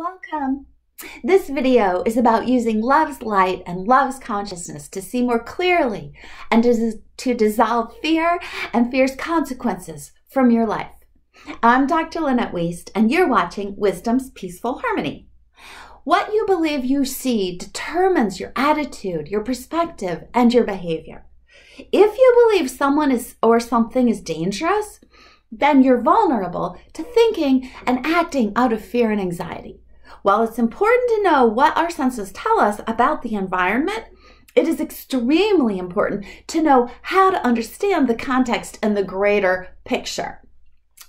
Welcome. This video is about using love's light and love's consciousness to see more clearly and to, to dissolve fear and fear's consequences from your life. I'm Dr. Lynette Wiest, and you're watching Wisdom's Peaceful Harmony. What you believe you see determines your attitude, your perspective, and your behavior. If you believe someone is or something is dangerous, then you're vulnerable to thinking and acting out of fear and anxiety. While it's important to know what our senses tell us about the environment, it is extremely important to know how to understand the context and the greater picture.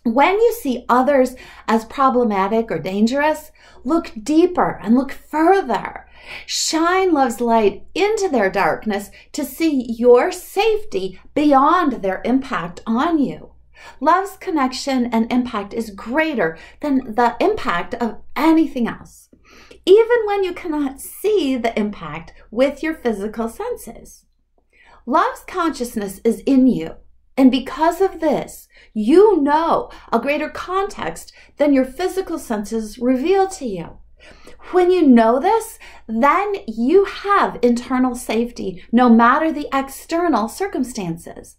When you see others as problematic or dangerous, look deeper and look further. Shine love's light into their darkness to see your safety beyond their impact on you. Love's connection and impact is greater than the impact of anything else, even when you cannot see the impact with your physical senses. Love's consciousness is in you. And because of this, you know a greater context than your physical senses reveal to you. When you know this, then you have internal safety no matter the external circumstances.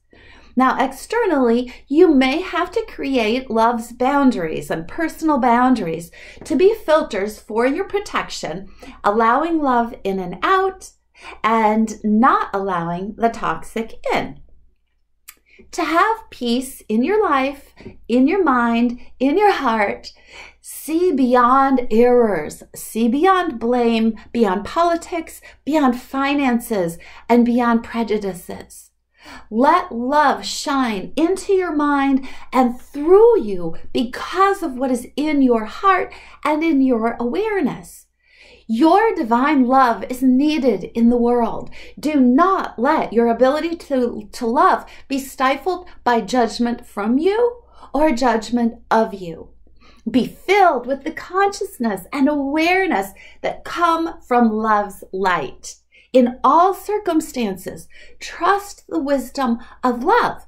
Now, externally, you may have to create love's boundaries and personal boundaries to be filters for your protection, allowing love in and out and not allowing the toxic in. To have peace in your life, in your mind, in your heart, see beyond errors, see beyond blame, beyond politics, beyond finances, and beyond prejudices. Let love shine into your mind and through you because of what is in your heart and in your awareness. Your divine love is needed in the world. Do not let your ability to, to love be stifled by judgment from you or judgment of you. Be filled with the consciousness and awareness that come from love's light. In all circumstances, trust the wisdom of love.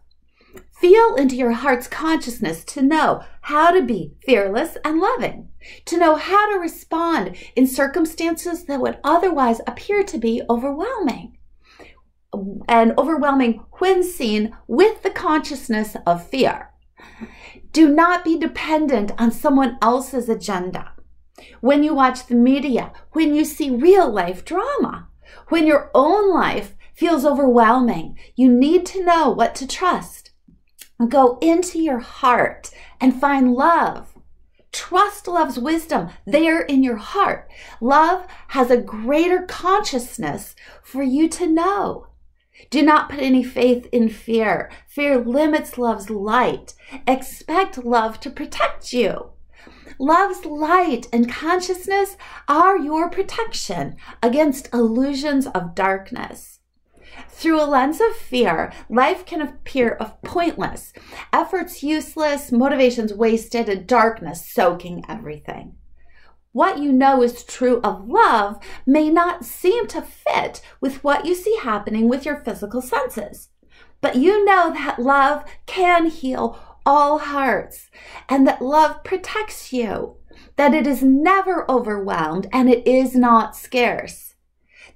Feel into your heart's consciousness to know how to be fearless and loving, to know how to respond in circumstances that would otherwise appear to be overwhelming and overwhelming when seen with the consciousness of fear. Do not be dependent on someone else's agenda. When you watch the media, when you see real life drama, when your own life feels overwhelming, you need to know what to trust. Go into your heart and find love. Trust love's wisdom there in your heart. Love has a greater consciousness for you to know. Do not put any faith in fear. Fear limits love's light. Expect love to protect you. Love's light and consciousness are your protection against illusions of darkness. Through a lens of fear, life can appear of pointless, efforts useless, motivations wasted, and darkness soaking everything. What you know is true of love may not seem to fit with what you see happening with your physical senses. But you know that love can heal all hearts and that love protects you, that it is never overwhelmed and it is not scarce.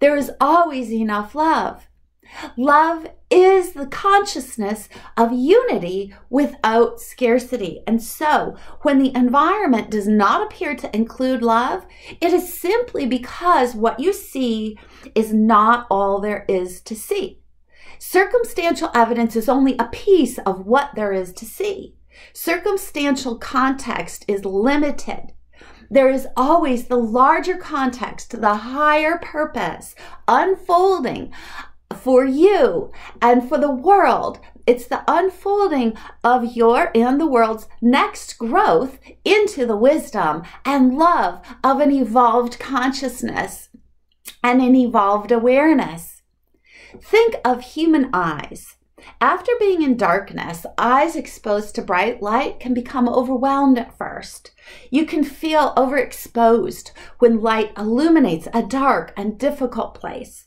There is always enough love. Love is the consciousness of unity without scarcity. And so, when the environment does not appear to include love, it is simply because what you see is not all there is to see. Circumstantial evidence is only a piece of what there is to see. Circumstantial context is limited. There is always the larger context, the higher purpose unfolding for you and for the world. It's the unfolding of your and the world's next growth into the wisdom and love of an evolved consciousness and an evolved awareness. Think of human eyes. After being in darkness, eyes exposed to bright light can become overwhelmed at first. You can feel overexposed when light illuminates a dark and difficult place.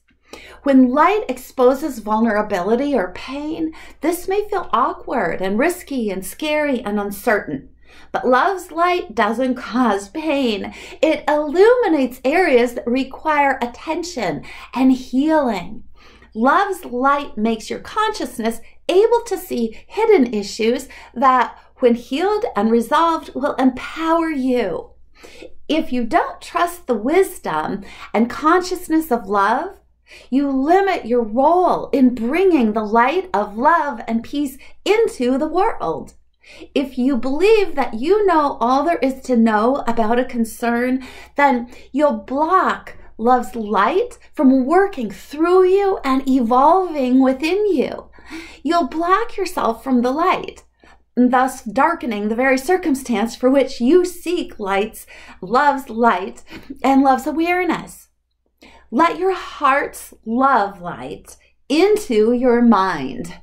When light exposes vulnerability or pain, this may feel awkward and risky and scary and uncertain. But love's light doesn't cause pain. It illuminates areas that require attention and healing. Love's light makes your consciousness able to see hidden issues that, when healed and resolved, will empower you. If you don't trust the wisdom and consciousness of love, you limit your role in bringing the light of love and peace into the world. If you believe that you know all there is to know about a concern, then you'll block love's light from working through you and evolving within you. You'll block yourself from the light, thus darkening the very circumstance for which you seek light's, love's light and love's awareness. Let your heart's love light into your mind.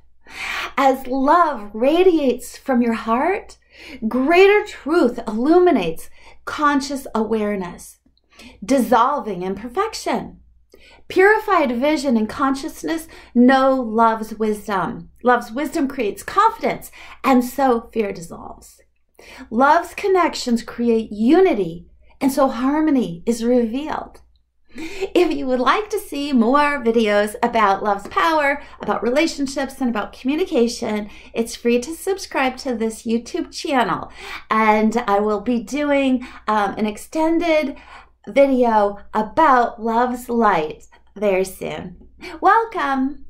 As love radiates from your heart, greater truth illuminates conscious awareness, dissolving imperfection. Purified vision and consciousness know love's wisdom. Love's wisdom creates confidence, and so fear dissolves. Love's connections create unity, and so harmony is revealed. If you would like to see more videos about love's power, about relationships, and about communication, it's free to subscribe to this YouTube channel. And I will be doing um, an extended video about love's light very soon. Welcome.